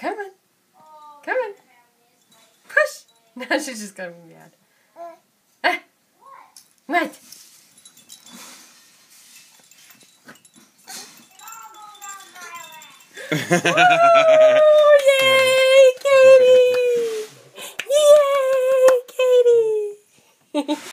Come on. Come on. Push. Now she's just going to be mad. Ah. What? oh, yay, Katie! Yay, Katie!